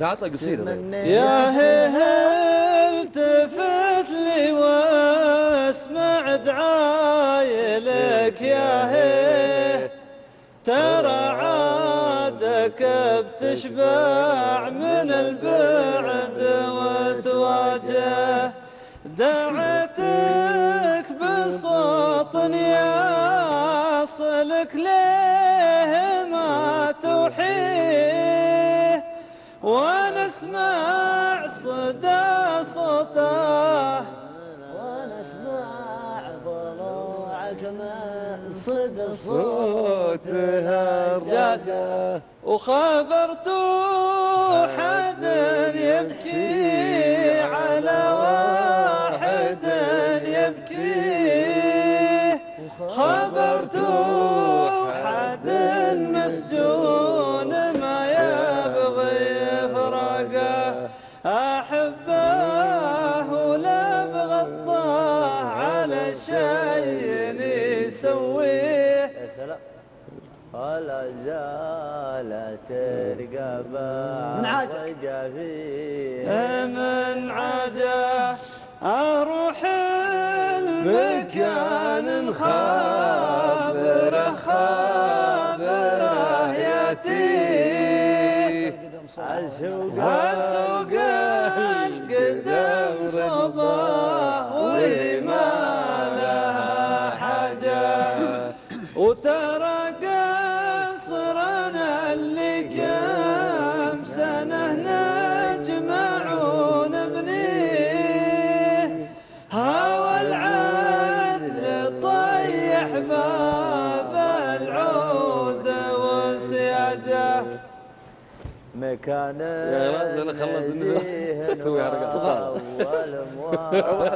لا قصيدة يا هي التفت لي واسمع دعايلك يا هي؟ ترى عادك بتشبع من البعد وتواجه. دعتك يصلك ليه ما توحيه وأنا اسمع صدى صوته. وأنا اسمع ضلوعك من صدى صوتها رجاجة وخبرت حد يبكي على واحد يبكي. خبرت احبه ولا بغطاه على شيء يسويه. ولا زالت رقبة من. فيه من عدا أروح المكان خابره خابره ياتي عالسوق اسوق وترى قصرنا اللي كم سنة نجمعون بنيه. هوى العدل طيح باب العود وسياجه مكان يا أنا خلص سوي. والأموال